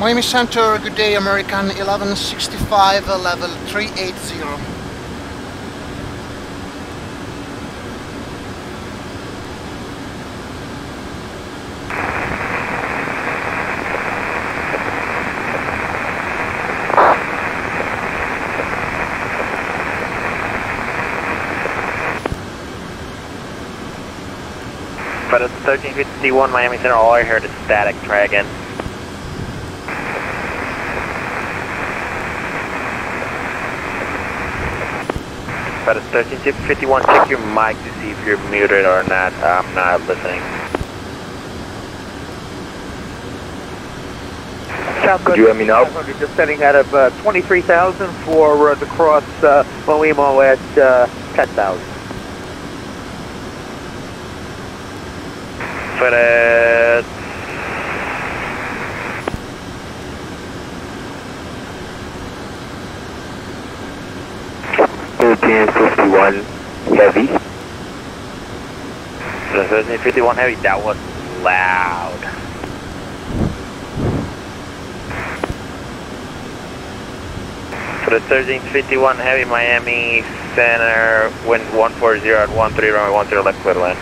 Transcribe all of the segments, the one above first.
Miami Center, good day, American 1165, uh, level 380. But it's 1351 Miami Center, all I heard is static, try again. Fed 13 tip 51, check your mic to see if you're muted or not. I'm not listening. South Could you hear me now? Just setting out of uh, 23,000 for uh, the cross uh, Molimo at uh, 10,000. Fed 1351 Heavy. 1351 Heavy, that was loud. For the 1351 Heavy, Miami Center, wind 140 at 13, runway 13 left, clear land.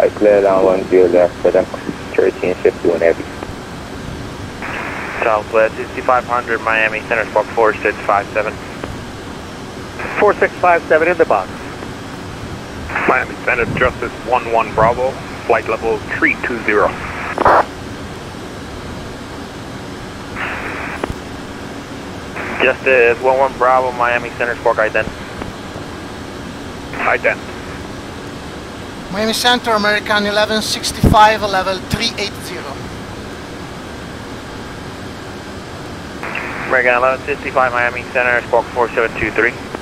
I cleared on 10 left, for the 1351 Heavy. Southwest 6500 Miami Center, spot 4657. 4657 in the box. Miami Center, Justice 11 Bravo, flight level 320. Justice 11 Bravo Miami Center, squawk ident. Ident. Miami Center, American 1165, uh, level 380. American 1165 Miami Center, squawk 4723.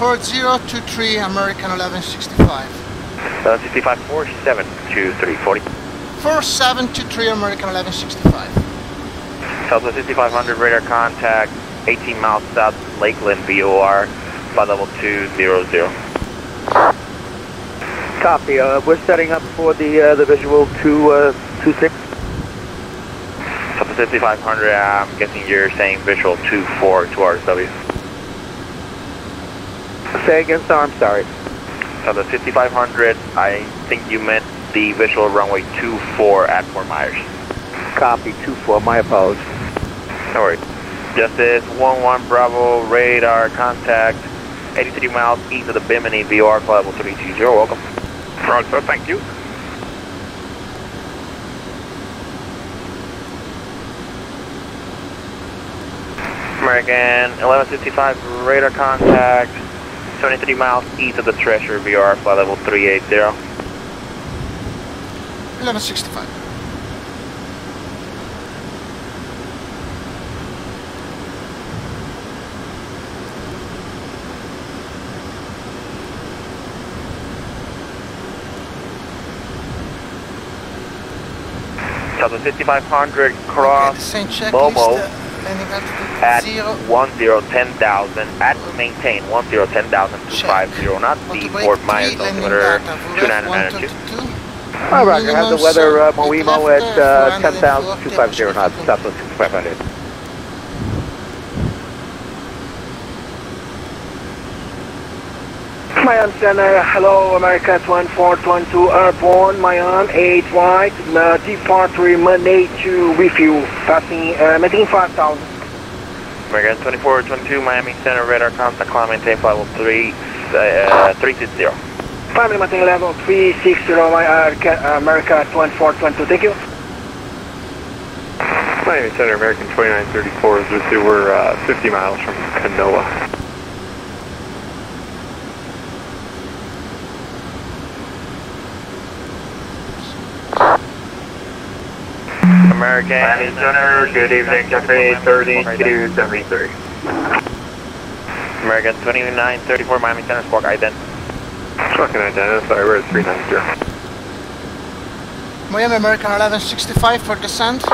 4023, American 1165. 1165 4723 40. 4723, American 1165. Southwest 6500 radar contact, 18 miles south Lakeland VOR, flight level 200. Copy. Uh, we're setting up for the uh, the visual two uh, two six. Southwest 6500, I'm guessing you're saying visual 24 to RSW. Say again, sir. I'm sorry. Southwest 5500, I think you meant the visual runway 24 at Fort Myers. Copy. Two four. My apologies. No worries. Justice 11 Bravo, radar contact, 83 miles east of the Bimini VOR, flight level 320. Welcome. Roger, thank you. American 1155 radar contact, 73 miles east of the Treasure VR, flight level 380. 1165. Southwest 5500 Okay, cross checklist. Momo uh, at zero. 1010,000 at maintain 1010,000 to Check. 50 not Want the to break Fort three, Myers altimeter 2992. 122. All right. I have the weather uh, sun, Moimo at uh, 10,000 250 knots. Southwest 6500. Miami Center, hello, American 1412 airborne, Miami 8 white, uh, departure Monday to with you, passing, uh, maintain 5000. American 2422 Miami Center radar contact climb maintain flight level 3 uh, 360. Family maintain level 360, my, uh, Ca- America 1412, thank you. Miami Center, American 2934 is with you. We're uh, 50 miles from Canoa. American Miami Center, good evening, Cathay 3273. American 2934 Miami Center squawk ident. Fucking identify, we're at 390. Miami American 1165 for descent.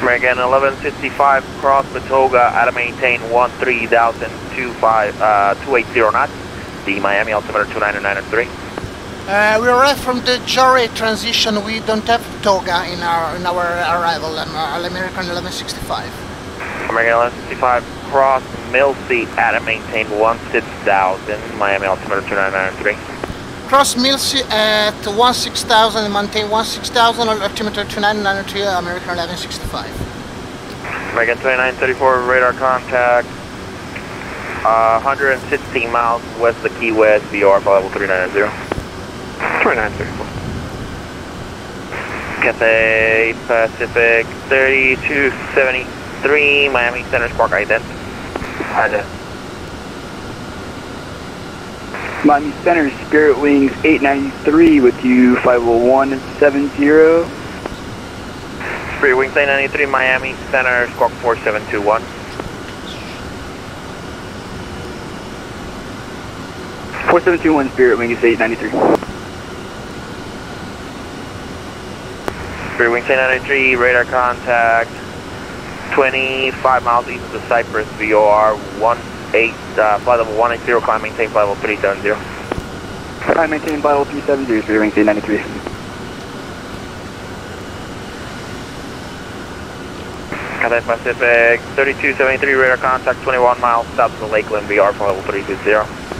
American 1165 cross Batoga at a maintain 13,025 uh, knots. The Miami altimeter 29903. Uh, we arrived from the Jory transition. We don't have toga in our in our arrival. Um, uh, American 1165. American 1165, cross Millsea at maintain 16,000, Miami altimeter 2993. Cross Millsea at 16,000 and maintain 16,000 altimeter 2993 American 1165. American 2934, radar contact, uh, 116 miles west of the Key West, VR for level 390. 2934. Cathay Pacific 3273, Miami Center Spark ident. Ident. Miami Center, Spirit Wings 893 with you 50170. Free Wings 893, Miami Center Squawk 4721. Four seven two one Spirit Wings eight ninety three. Free Wings 893, radar contact 25 miles east of the Cypress VOR 18, uh, flight level 180, climb maintain flight level 370. I maintain vital three seven zero Spirit Wings eight ninety three. Cathay Pacific 3273, radar contact 21 miles south of the Lakeland VR for level 320.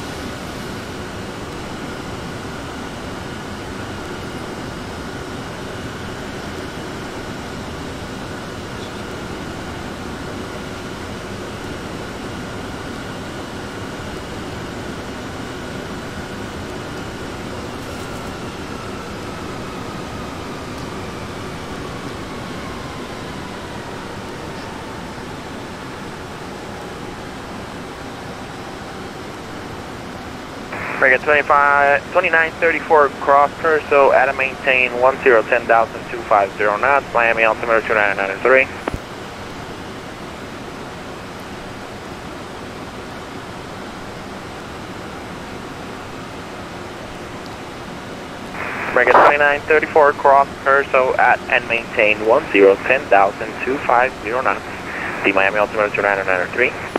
American 25, 2934 cross Curso at a maintain 1010,250 knots, Miami altimeter 2993. American 2934 cross Curso at and maintain 1010,250 knots, the Miami altimeter 2993.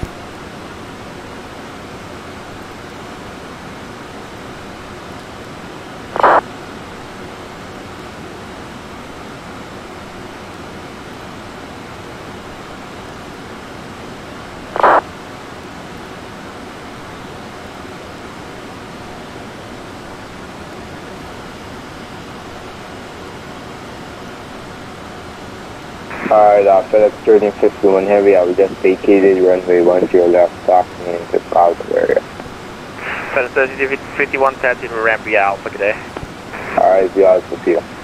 Alright, uh, FedEx 1351 Heavy, I was just vacated runway 10 left, docking into Plaza area. FedEx 1351 taxi to ramp via Alpha, good day. Alright, be honest with you.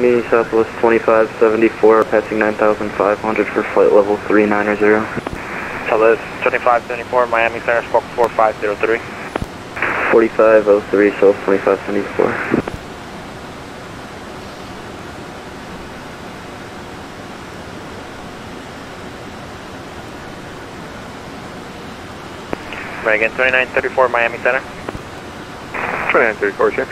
Miami Southwest 2574, passing 9500 for flight level 390. Southwest 2574, Miami Center, Squawk 4503. 4503, South 2574. American 2934, Miami Center. 2934, check.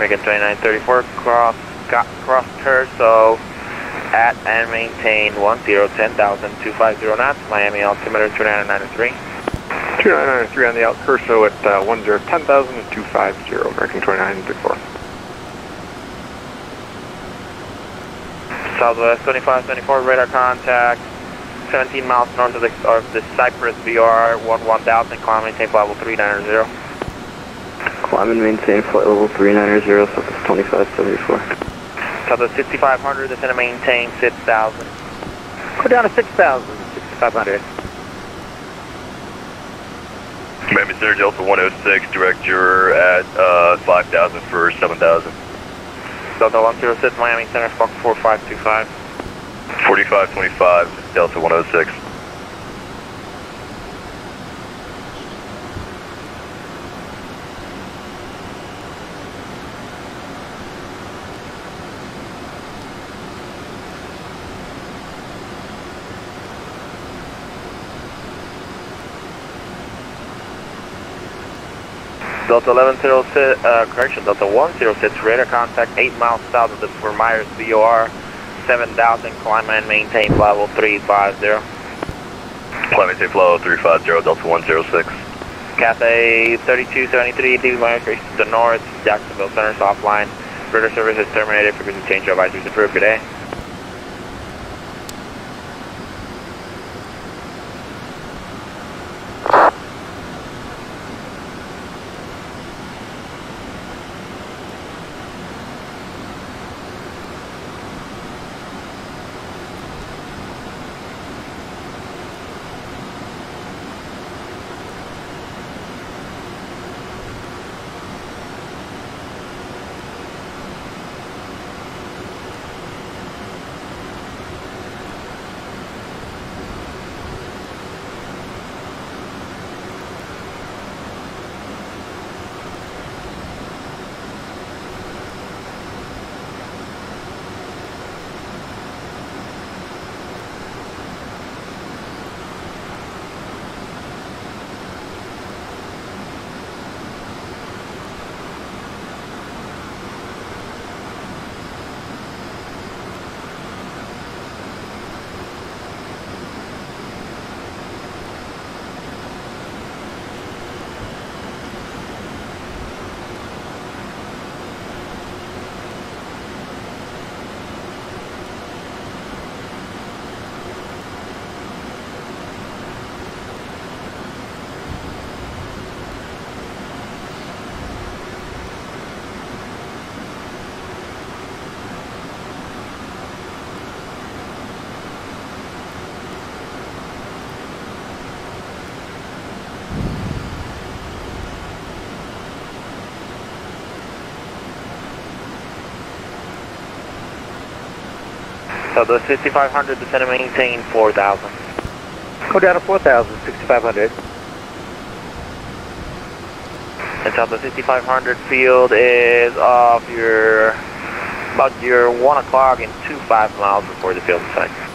American 2934, cross, got, cross Curso at and maintain 1010,250 knots, Miami altimeter 2993. 2993 on the out Curso at uh, 1010,250, American 2934. Southwest 2524, radar contact 17 miles north of the, of the Cypress VR one thousand climb maintain flight level 390. Climb and maintain flight level 390, Southwest 2574. Southwest 6500, going to maintain 6000. Go down to 6,000. 6500. Miami Center Delta 106, direct your at uh, 5,000 for 7,000. Delta 106, Miami Center, Squawk 4525. 4525, Delta 106. Delta 1106, uh, correction, Delta 106, radar contact 8 miles south of the Fort Myers VOR 7000, climb and maintain level 350. Climb maintain level 350, Delta 106. Cathay 3273, DB Myers to the north, Jacksonville Center, soft line. Radar service is terminated, frequency change advisory is approved, good the 6500 descend and maintain 4000. Go down to 4,000, 6,500. And so the 6500 field is off your, about your 1 o'clock and 2 5 miles before the field site.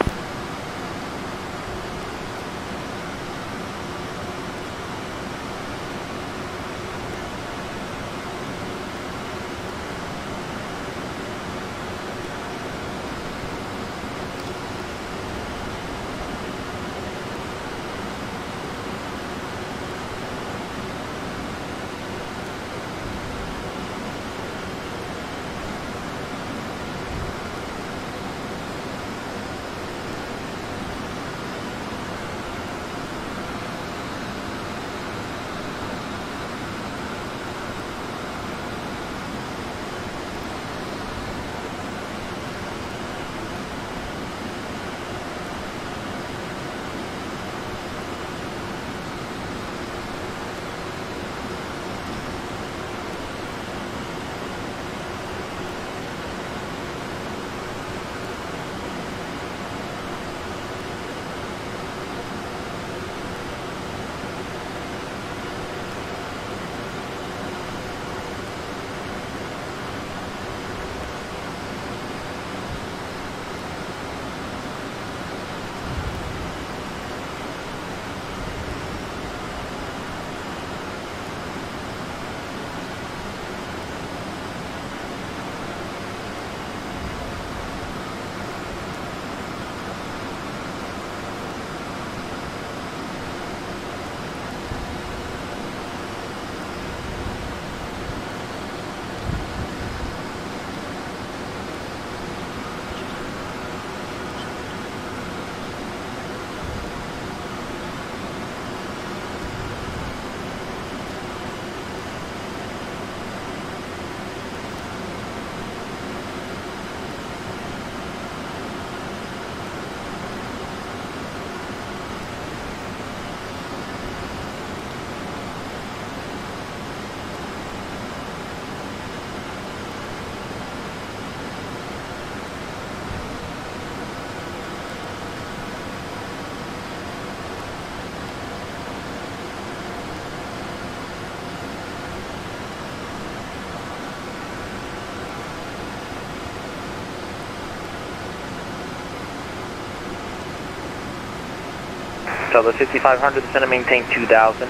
So the 6500 descend and maintain 2000.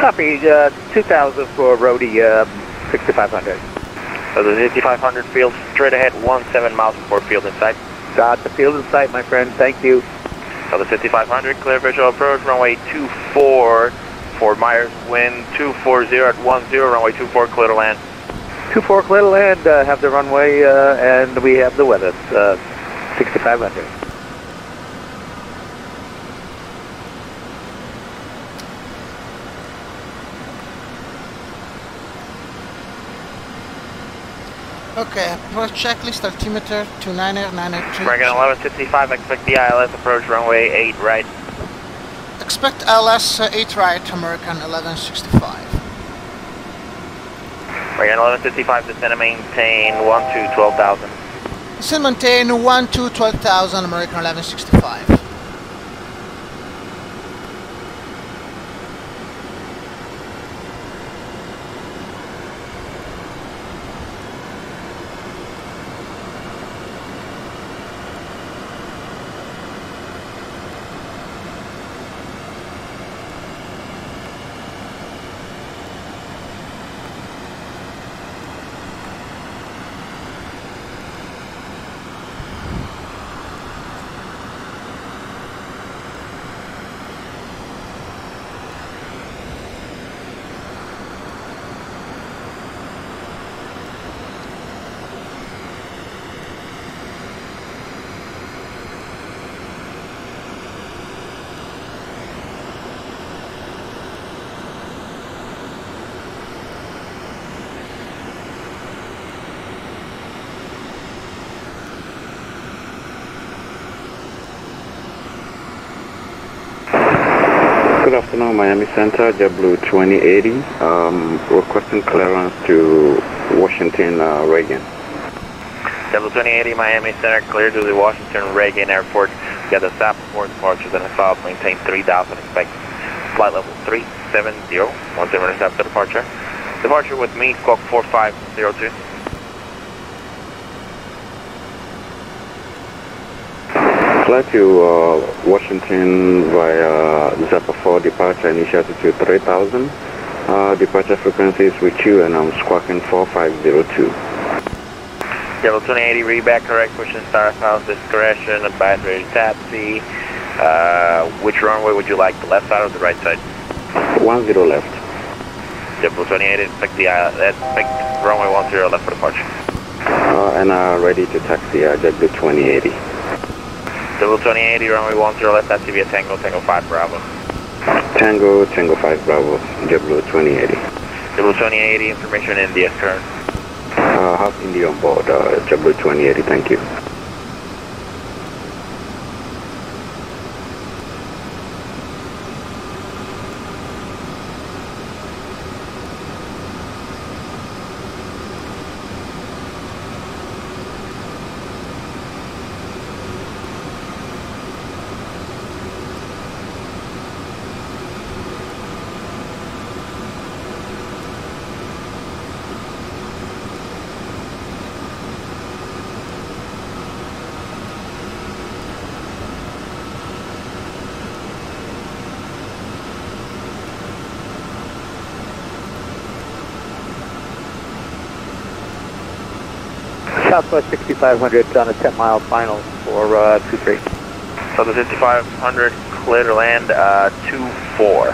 Copy, uh, 2000 for Rody, uh, 6500. So the 5500 field straight ahead, 17 miles before field in sight. Got the field in sight, my friend. Thank you. So the 5500, clear visual approach, runway 24, Fort Myers, wind 240 at 10, runway 24, clear to land. 24 clear to land, uh, have the runway, uh, and we have the weather, uh, 6500. Okay, approach checklist, altimeter, 29er, 903. American 1165, expect the ILS approach, runway 8 right. Expect LS uh, 8 right, American 1165. American 1165, descend and maintain 1 to 12,000. Still maintain 1 to 12,000, American 1165. Good afternoon, Miami Center, JetBlue 2080. Um, requesting clearance to Washington uh, Reagan. Level 2080 Miami Center, clear to the Washington Reagan Airport. Get the SAP report departures and south, maintain 3000, expect flight level 370, once they intercept the departure. Departure with me, squawk 4502. Flight to uh, Washington via Zappa 4 departure, initial altitude 3000. Uh, departure frequency is with you and I'm squawking 4502. Level 2080 reback, correct, pushing star house discretion, advisory taxi. Uh, which runway would you like, the left side or the right side? 10 left. Level 2080, expect the, uh, expect runway 10 left for departure. Uh, and uh, ready to taxi uh, JetBlue 2080. Level 2080, runway 10 left, that's via Tango, Tango 5 Bravo. Tango, Tango 5 Bravo, JetBlue 2080. Level 2080, information in India, current. Uh, have India on board, uh, JetBlue 2080, thank you. Southwest 6500 on a 10 mile final for uh, 23. So the 5500, clear to land, uh, 24.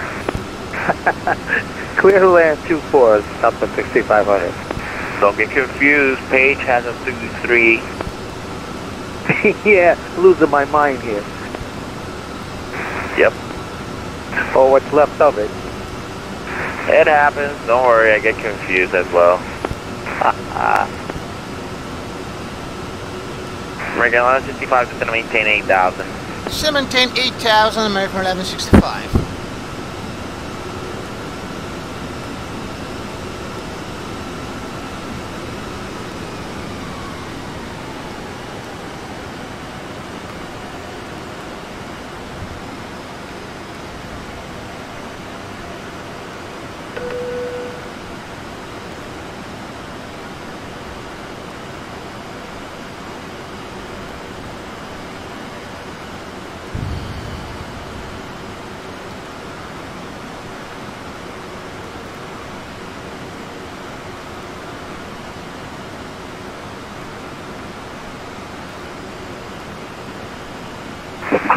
Clear to land 24, Southwest 6500. Don't get confused, Page has a 2-3. yeah, losing my mind here. Yep. Or what's left of it. It happens, don't worry, I get confused as well. American 1165 is going to maintain 8,000. Still maintain 8,000, American 1165.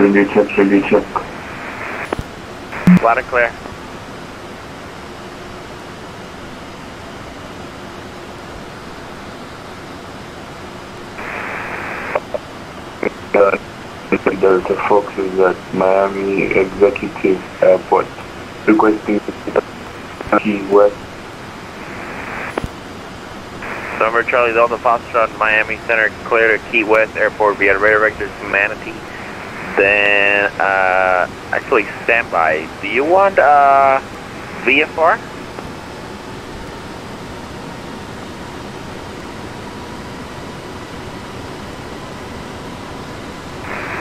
Radio check, radio check. Loud and clear. Uh, Delta Fox is at Miami Executive Airport requesting Key West. Number Charlie Delta Foxtrot, Miami Center, clear to Key West Airport via radar vectors Manatee. Then, uh, actually standby. Do you want, uh, VFR?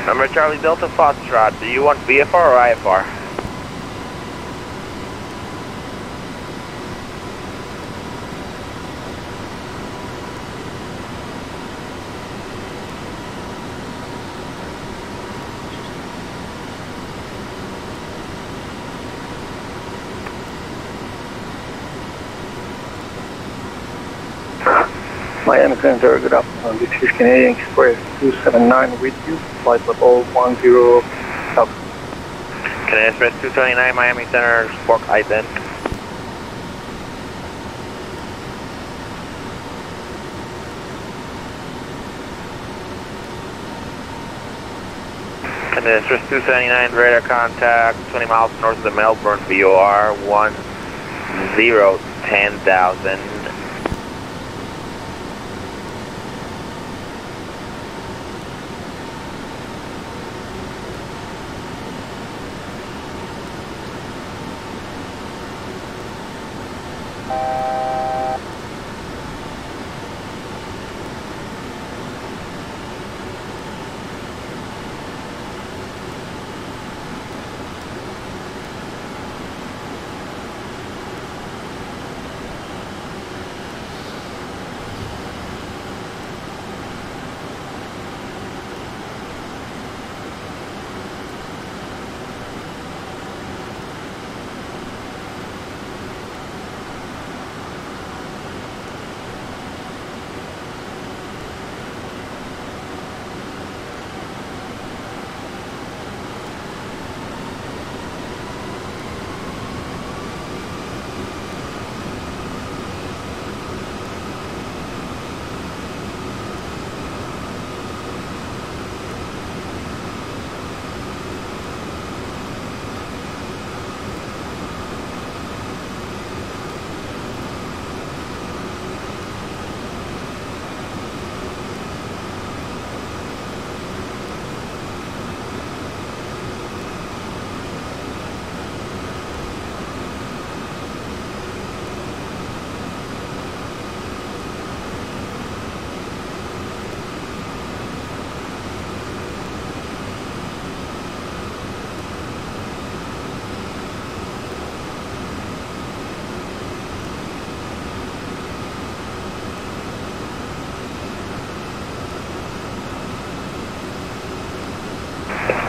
Number Charlie Delta Foxtrot, do you want VFR or IFR? Miami Center, good afternoon. This is Canadian Express 279 with you. Flight level 10 South. Canadian Express 229 Miami Center, Spark ident. Canadian Express 279 radar contact 20 miles north of the Melbourne VOR 1010,000.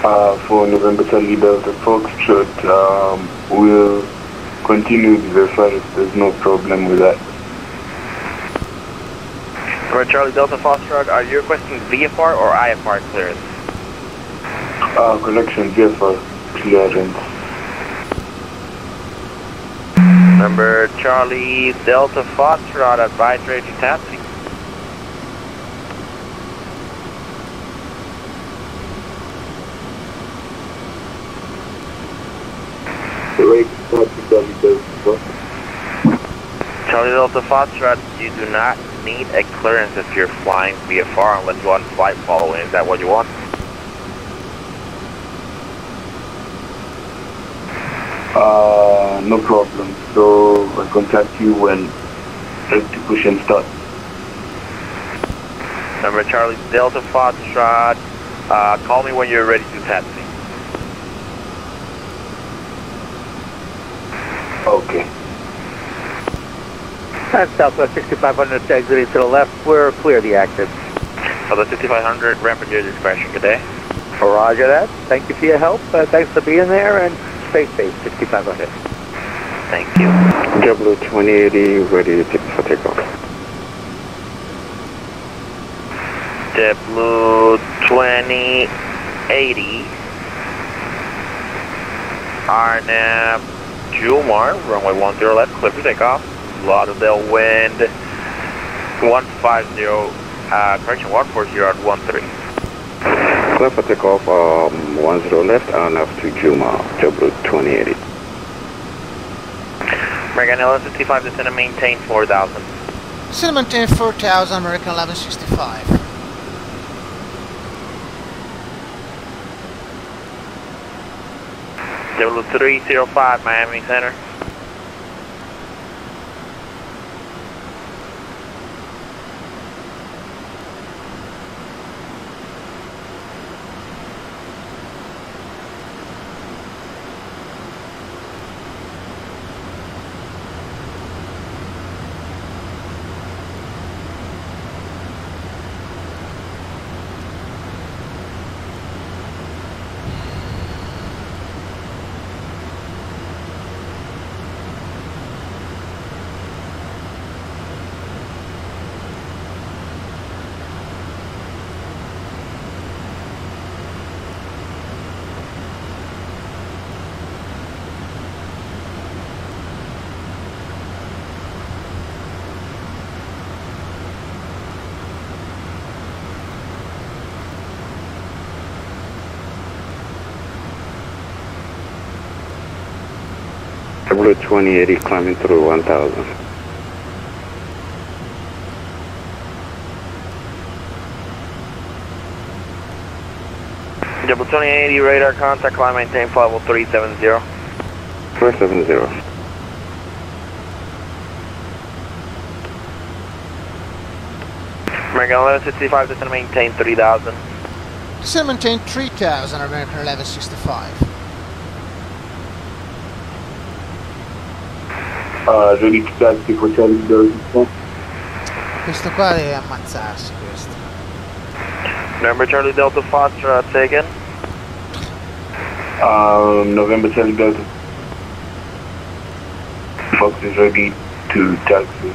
Uh, for November Charlie Delta Foxtrot, um, we'll continue verify if there's no problem with that. Number Charlie Delta Foxtrot, are you requesting VFR or IFR clearance? Uh, connection VFR clearance. Number Charlie Delta Foxtrot, advise ready to taxi. Right, Charlie Delta Charlie Delta Foxtrot, you do not need a clearance if you're flying VFR unless you want flight following. Is that what you want? Uh, no problem. So I'll contact you when execution starts. Number Charlie Delta Foxtrot, uh, call me when you're ready to taxi. Okay. And Southwest 6500 exiting to the left. We're clear the active. For the 5500, ramp at your discretion. Good day. Roger that. Thank you for your help. Uh, thanks for being there and stay safe. 6500. Thank you. JetBlue 2080 ready for takeoff. JetBlue 80. RNAV Jumar, runway 10 left, clear for takeoff. Lauderdale wind 150, uh, correction 140 at 13. Clear for takeoff, um, 10 left, RNAV to Juma, JetBlue 2080. American 1165, descend and maintain 4000. Descend and maintain 4000, American 1165. JetBlue 305, Miami Center. JetBlue 2080 climbing through 1000. Double 2080, radar contact, climb maintain flight oh level 370. 470. American 1165, descend and maintain 3000. Descend and maintain 3000, American 1165. Uh, ready to taxi for Charlie Delta. Questo qua deve ammazzarsi questo. Number Charlie Delta Foxtrot taken. Um, November Charlie Delta. Fox is ready to taxi.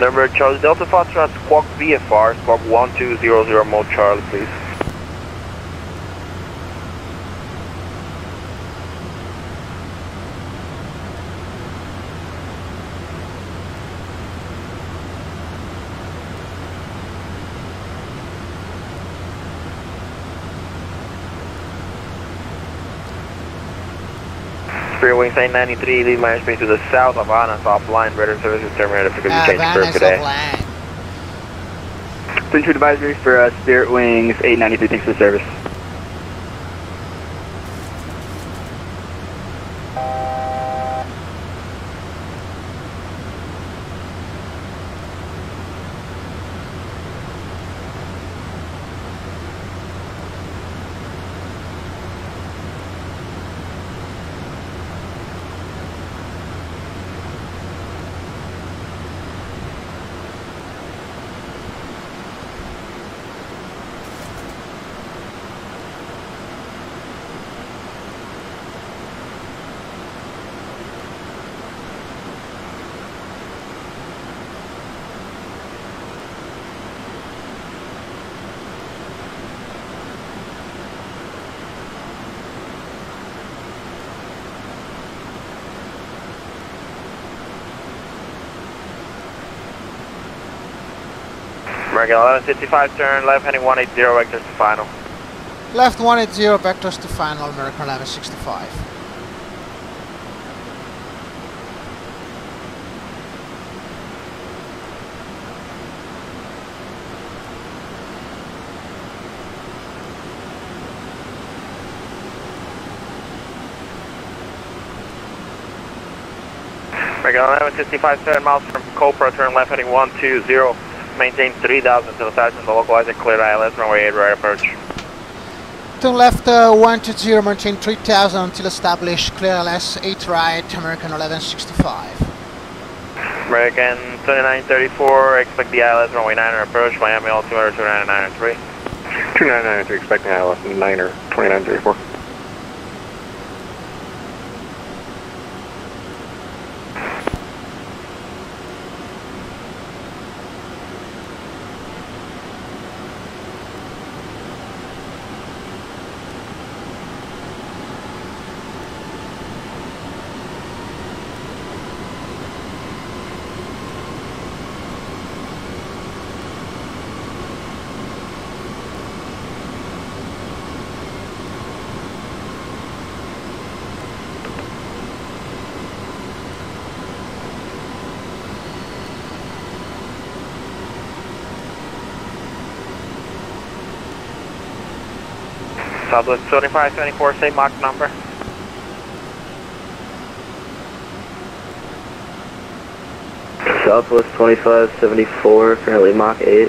Number Charlie Delta Foxtrot, squawk VFR, squawk 1200 mode Charlie, please. Spirit Wings 993, lead minor speed to the south of Anna's offline, radar services terminated for Ah, change curve Vanna's today. offline. Twin True advisory for uh, Spirit Wings 893, thanks for the service. American 1155, turn left heading 180, vectors to final. Left 180, vectors to final, American 1165. American 1155, 7 miles from Copra, turn left heading 120, maintain 3000 until attachment to localize and clear ILS, runway 8 right approach. Turn left uh, 120, maintain 3000 until established, clear LS 8 right, American 1165. American 2934, expect the ILS, runway 9 approach, Miami altimeter 2993. 2993, expecting the ILS 9er 2934. Southwest 2574, same Mach number. Southwest 2574, currently Mach 8.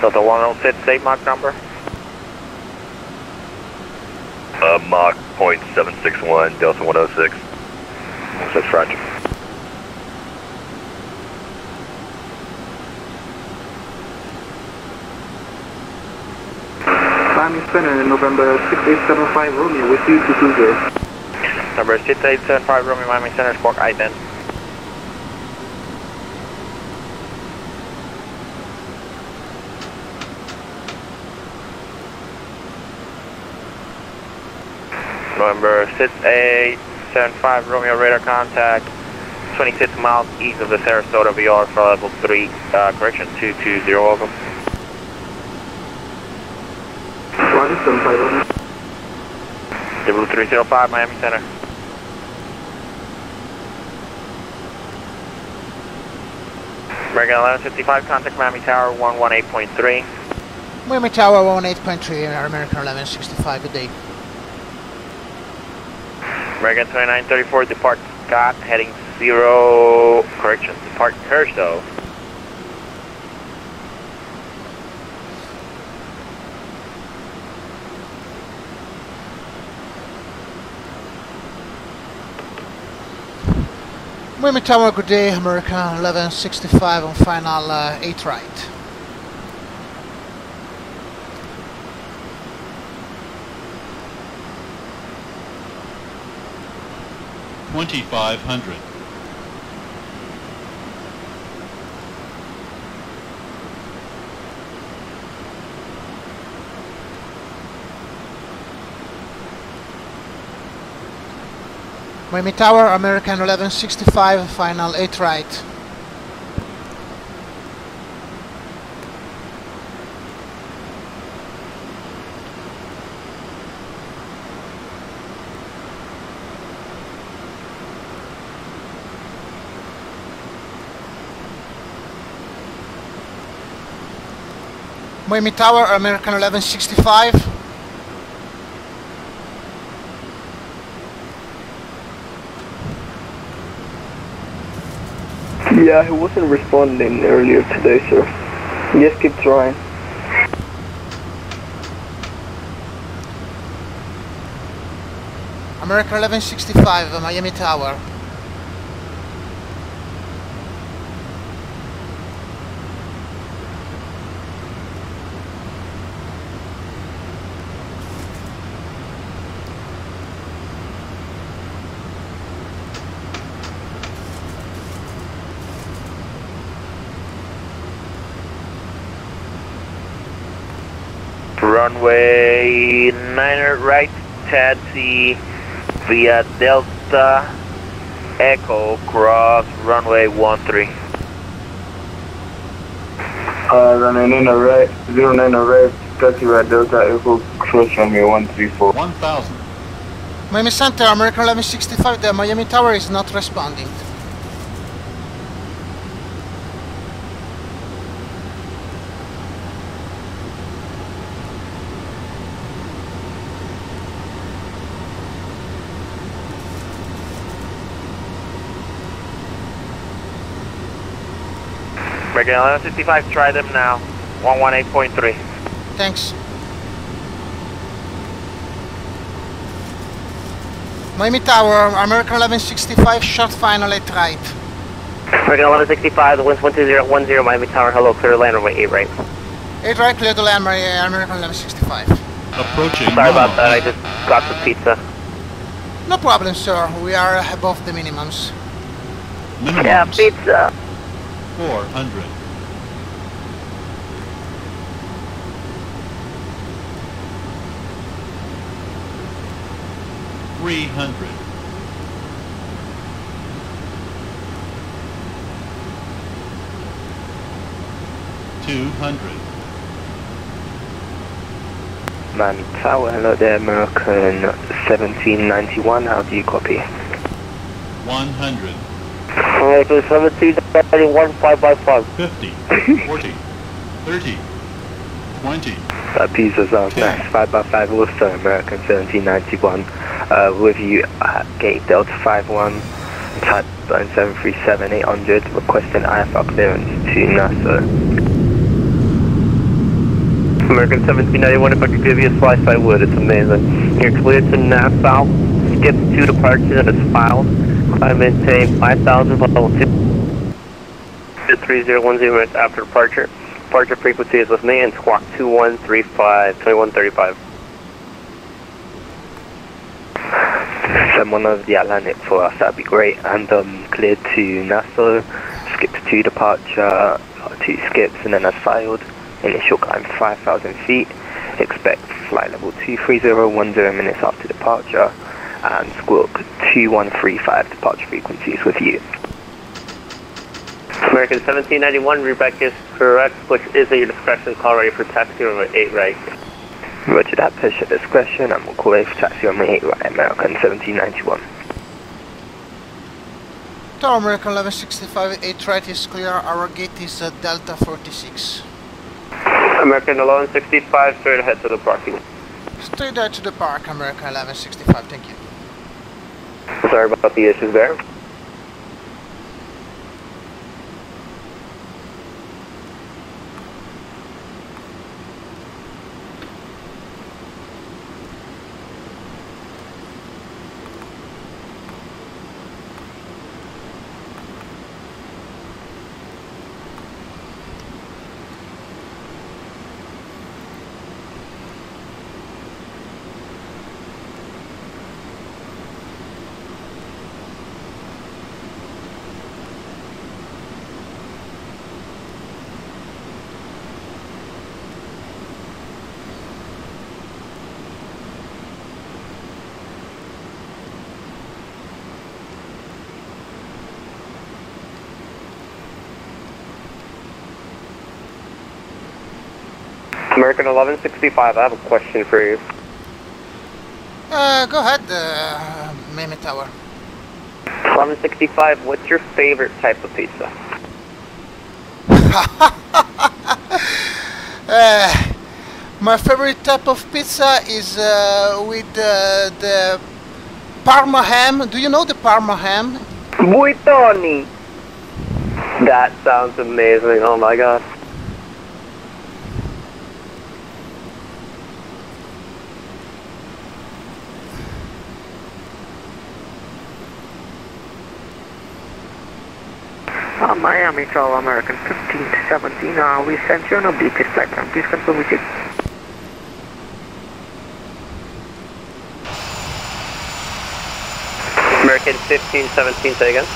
Delta 106, same Mach number. Uh, Mach .761, Delta 106. That's Roger. Center, November 6875 Romeo with you to Cougar. Number 6875 Romeo Miami Center, squawk ident. November 6875 Romeo radar contact 26 miles east of the Sarasota VOR for level 3, uh, correction 220, welcome. Roger, 75 Romeo. Level 305 Miami Center. American 1155, contact Miami Tower 118.3. Miami Tower 18.3, American 1165, good day. American 2934, depart Scott, heading zero, correction, depart Kershaw. Miami Tower, good day, American 1165 on final uh, 8 right. Twenty-five hundred. Miami Tower, American 1165, final 8 right. Miami Tower, American 1165. Yeah, he wasn't responding earlier today, sir. Just keep trying. America 1165, uh, Miami Tower. Runway 9 right, taxi via Delta Echo, cross runway 13. Uh, running in a right, zero nine a right, taxi right Delta Echo, cross runway 134. One thousand. Miami Center, American 1165, the Miami Tower is not responding. American 1165, try them now. 118.3. Thanks. Miami Tower, American 1165, short final 8 right. American 1165, the wind's 12010, Miami Tower, hello, clear land runway 8 right. 8 right, clear to land, uh, American 1165. Approaching. Sorry about that, I just got the pizza. No problem, sir. We are above the minimums. Minimums. Yeah, pizza. Four hundred. Three hundred. Two hundred. Miami Tower, hello there, American 1791, how do you copy? One hundred. American 1791, 5 by 5. Fifty. Forty. Thirty. 20. Uh, Pizza's on max 5 by 5 Worcester, American 1791. Uh, with you at gate Delta 51, type Boeing 737 800, requesting IFR clearance to Nassau. American 1791, if I could give you a slice, I would. It's amazing. You're cleared to Nassau. Skip to departure that is filed. Climb maintain 5,000 level 2. 3010 minutes after departure. Departure frequency is with me and squawk 2135, 2135. Someone over the Atlantic for us, that'd be great. And um, cleared to Nassau, skip to departure, uh, two skips, and then as filed. Initial climb 5,000 feet. Expect flight level 23010 minutes after departure. And squawk 2135 departure frequencies with you. American 1791, readback is correct. Which is at your discretion. Call ready for taxi over 8 right. Roger that, push at discretion. I'm call ready for taxi on my 8 right, American 1791. Tower American 1165, 8 right is clear, our gate is uh, Delta 46. American 1165, straight ahead to the parking. Straight there to the park, American 1165, thank you. Sorry about the issues there. American 1165, I have a question for you. Uh, go ahead, uh, Mimi Tower. 1165, what's your favorite type of pizza? uh, my favorite type of pizza is uh, with uh, the Parma ham. Do you know the Parma ham? Buitoni! That sounds amazing, oh my god. Uh, Miami to all American 15 to 17. Uh, we sent you an updated flight plan. Please confirm with it. American 15, 17, say again.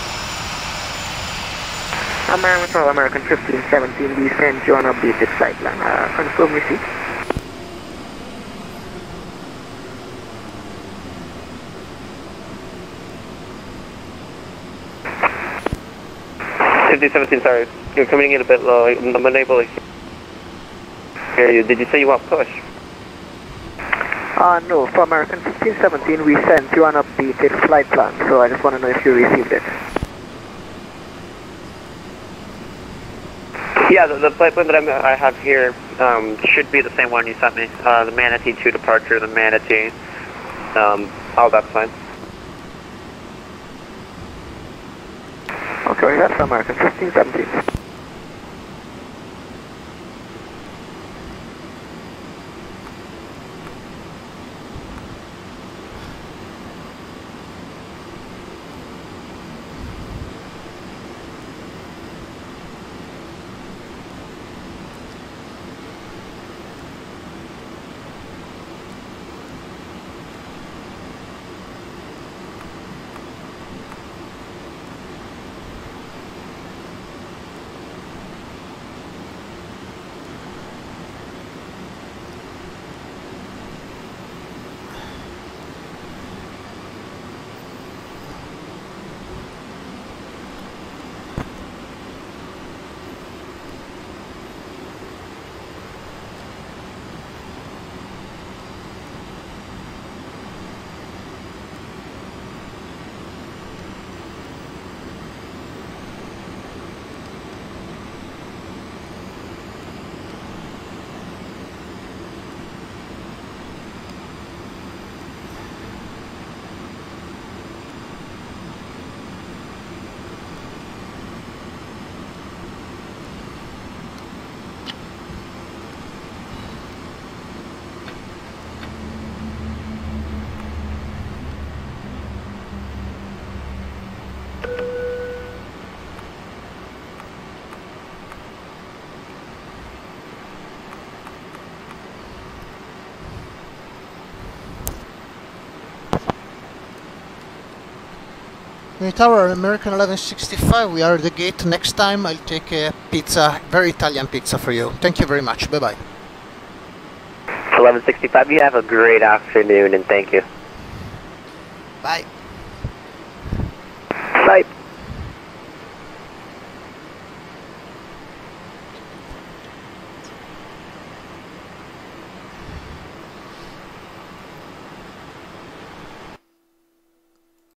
American American 15 17. We sent you an updated flight plan. Uh, confirm receipt. Fifteen seventeen, sorry. You're coming in a bit low. I'm unable to hear you. Did you say you want push? Uh, no, for American 1517 we sent you an updated flight plan. So I just want to know if you received it. Yeah, the, the flight plan that I'm, I have here um, should be the same one you sent me. Uh, the Manatee 2 departure, the Manatee. Um, oh, that's fine. Okay, that's American 15 17. Unit Tower, American 1165, we are at the gate. Next time I'll take a pizza, very Italian pizza for you. Thank you very much. Bye bye. 1165, you have a great afternoon and thank you. Bye.